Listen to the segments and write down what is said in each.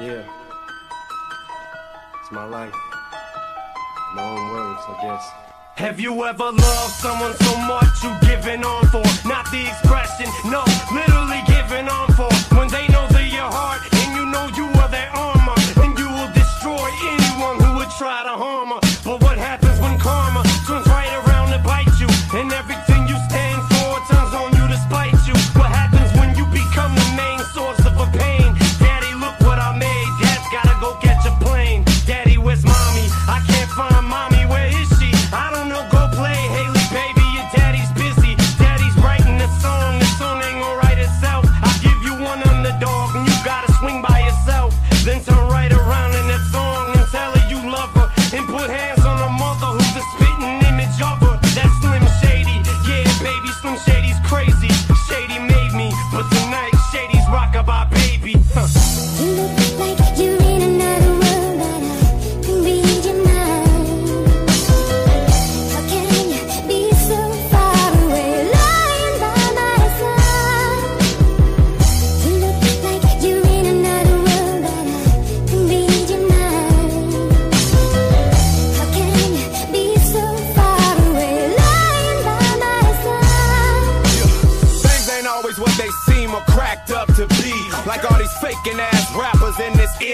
Yeah. It's my life. My own words, I guess. Have you ever loved someone so much you giving on for? Not the expression, no, literally giving on for. When they know they're your heart and you know you are their armor, and you will destroy anyone who would try to harm her. But what happened?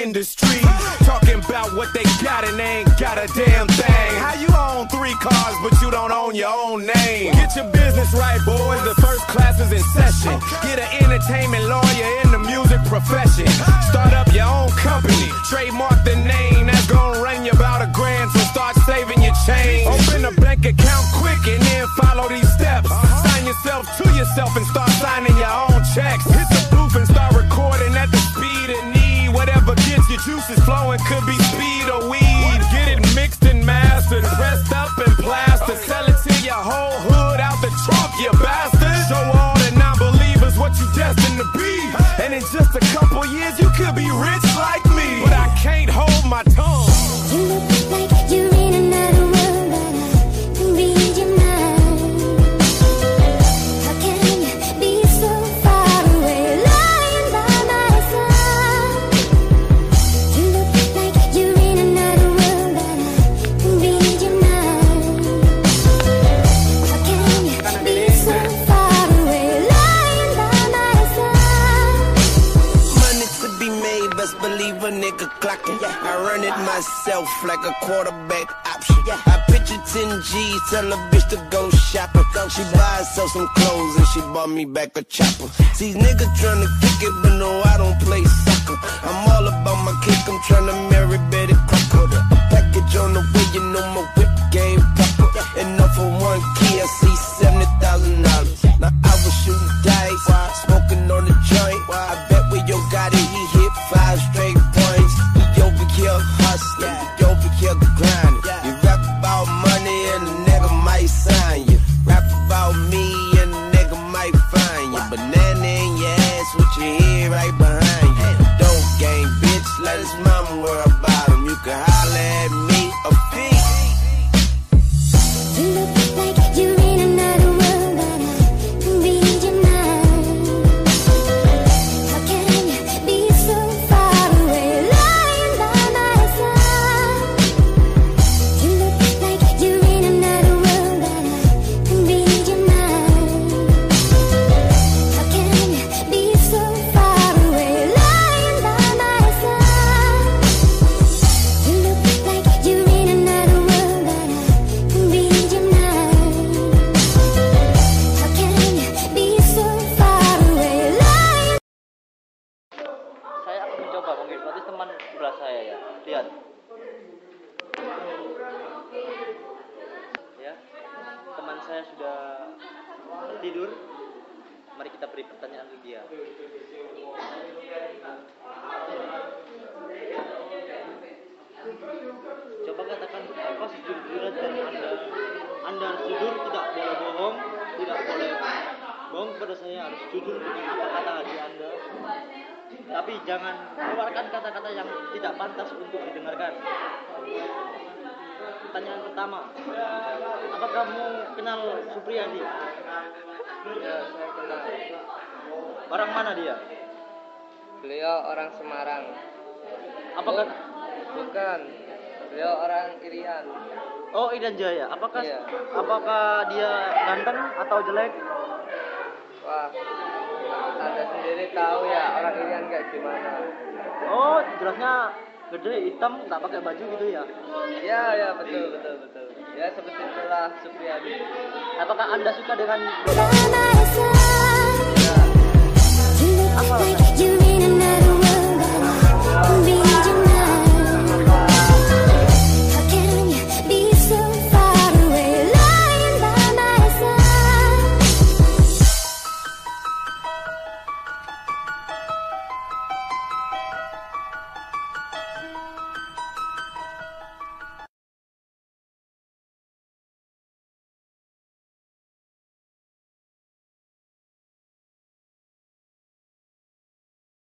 Industry. Talking about what they got and they ain't got a damn thing. How you own three cars but you don't own your own name? Get your business right, boys. The first class is in session. Get an entertainment lawyer in the music profession. Start up your own company. Trademark the name that's gonna run you about a grand. So start saving your change. Open a bank account quick and then follow these steps. Sign yourself to yourself and start signing your own And in just a couple years, you could be rich like me. But I can't believe a nigga clocking. I run it uh-huh. myself like a quarterback option. I picture 10 G's, tell a bitch to go shopping. She buy herself some clothes and she bought me back a chopper. See, nigga tryna kick it, but no, I don't play soccer. I'm all about my kick, I'm tryna marry saya sudah tidur. Mari kita beri pertanyaan ke dia. Coba katakan apa sejujurnya dari anda? Anda harus jujur tidak boleh bohong tidak boleh bohong kepada saya harus jujur dengan apa kata hati anda. Tapi jangan keluarkan kata-kata yang tidak pantas untuk didengarkan. Pertanyaan pertama, apa kamu kenal Supriyadi? Ya, saya kenal. Orang mana dia? Beliau orang Semarang. Apakah Bukan. beliau orang Irian Oh, Idan Jaya. Apakah Iya. apakah dia ganteng atau jelek? wah anda sendiri tahu ya orang Irian kayak gimana Oh, jelasnya gede, hitam, tak pakai baju gitu ya. ya ya betul betul betul. Ya seperti itulah Supriyadi. Apakah Anda suka dengan ya you